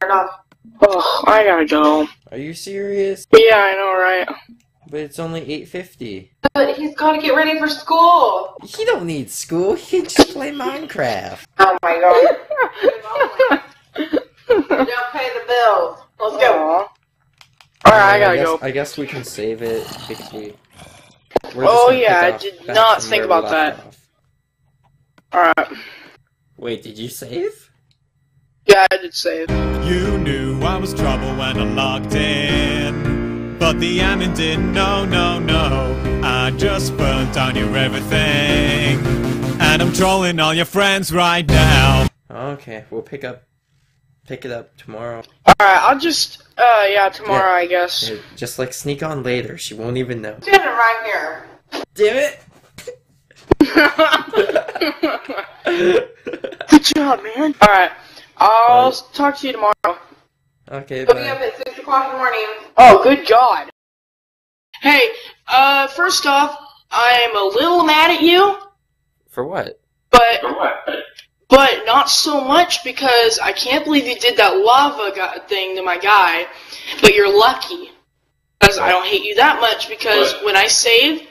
turned off. Oh, I gotta go. Are you serious? Yeah, I know, right? But it's only 8.50. But he's got to get ready for school. He don't need school. He can just play Minecraft. Oh my god. Don't pay the bills. Let's go. Alright, I gotta guess, go. I guess we can save it because we. Oh, yeah, I did not think about that. Alright. Wait, did you save? Yeah, I did save. You knew I was trouble when I logged in. But the admin didn't know, no, no. I just burnt down your everything. And I'm trolling all your friends right now. Okay, we'll pick up, pick it up tomorrow. Alright, I'll just, uh, yeah, tomorrow, I guess. Yeah, Just like sneak on later. She won't even know. Standing right here. Damn it! Good job, man. Alright, I'll talk to you tomorrow. okay, He'll be up at 6 o'clock in the morning. Oh, good God. Hey, uh, first off, I'm a little mad at you, For what? but For what? but not so much because I can't believe you did that lava thing to my guy. But you're lucky, because I don't hate you that much. Because when I saved,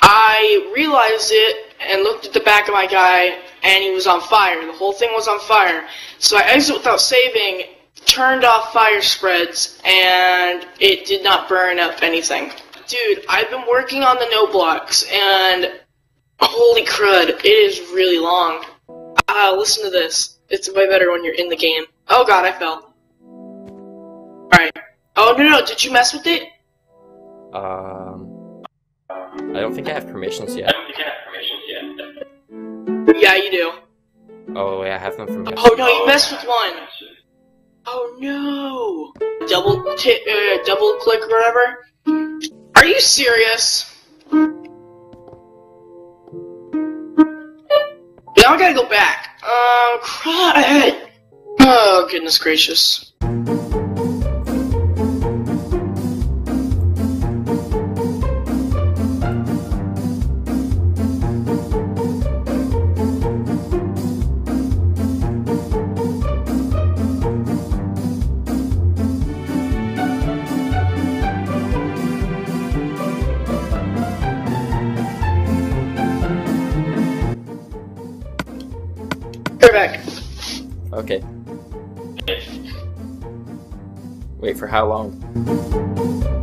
I realized it and looked at the back of my guy, and he was on fire. The whole thing was on fire. So I exit without saving, turned off fire spreads, and it did not burn up anything. Dude, I've been working on the note blocks, and holy crud, it is really long. Uh, listen to this. It's way better when you're in the game. Oh god, I fell. Alright. Oh, no, no, did you mess with it? Um, I don't think I have permissions yet. Yeah, you do. Oh wait, I have them from Oh no, you messed with one. Oh no. Double t- uh, double click or whatever. Are you serious? Now I gotta go back. Oh crud. Oh goodness gracious. Back. Okay. Wait for how long?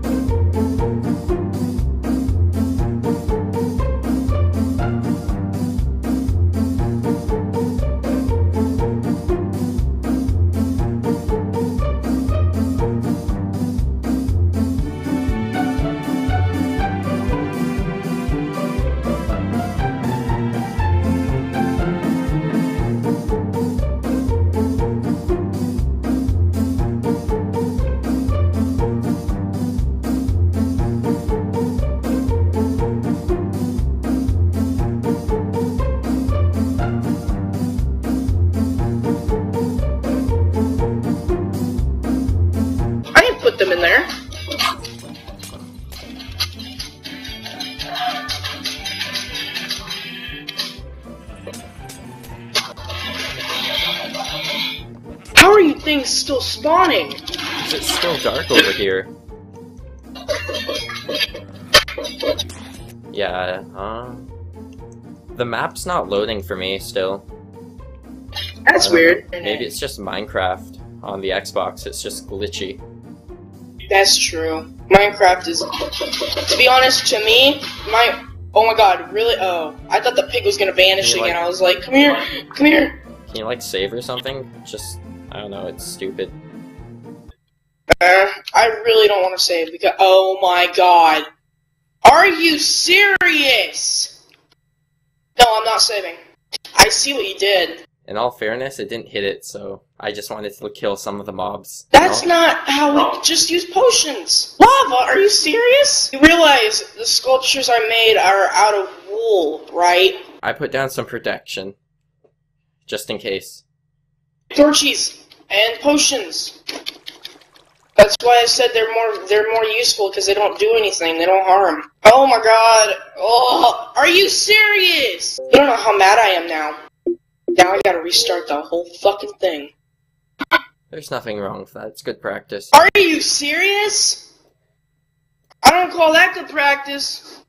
Things still spawning? It's still dark over here. Yeah, um... The map's not loading for me still. That's weird. know. Maybe it's just Minecraft on the Xbox, it's just glitchy. That's true. Minecraft is. To be honest, to me, my. Oh my god, really? Oh. I thought the pig was gonna vanish again. like- I was like, come here, come here. Can you like save or something? Just, I don't know, it's stupid. Uh, I really don't want to save because. Oh my god. Are you serious? No, I'm not saving. I see what you did. In all fairness, it didn't hit it, so I just wanted to kill some of the mobs. That's know? not how we just use potions. Lava, are you serious? You realize the sculptures I made are out of wool, right? I put down some protection. Just in case. Torchies and potions. That's why I said they're more they're more useful because they don't do anything. They don't harm. Oh my god. Oh, are you serious? You don't know how mad I am now. Now I gotta restart the whole fucking thing. There's nothing wrong with that. It's good practice. Are you serious? I don't call that good practice.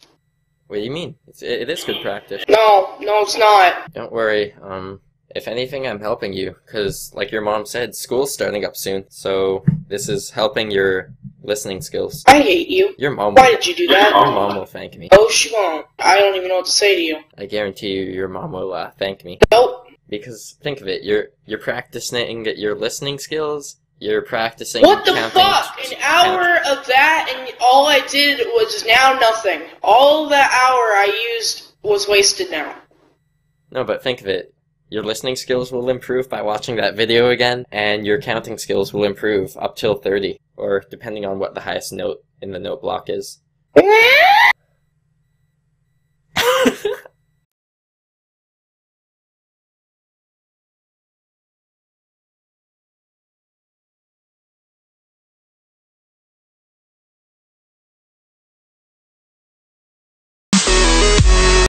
What do you mean? It's, it, it is good practice. No, no, it's not. Don't worry. Um, if anything, I'm helping you because, like your mom said, school's starting up soon. So this is helping your listening skills. I hate you. Your mom. Why Will, did you do that? your mom will thank me. Oh, she won't. I don't even know what to say to you. I guarantee you, your mom will uh, thank me. Nope. Because think of it, you're you're practicing your listening skills. You're practicing What the counting. fuck? An hour of that, and all I did was now nothing. All that hour I used was wasted now. No, but think of it. Your listening skills will improve by watching that video again, and your counting skills will improve up till 30, or depending on what the highest note in the note block is.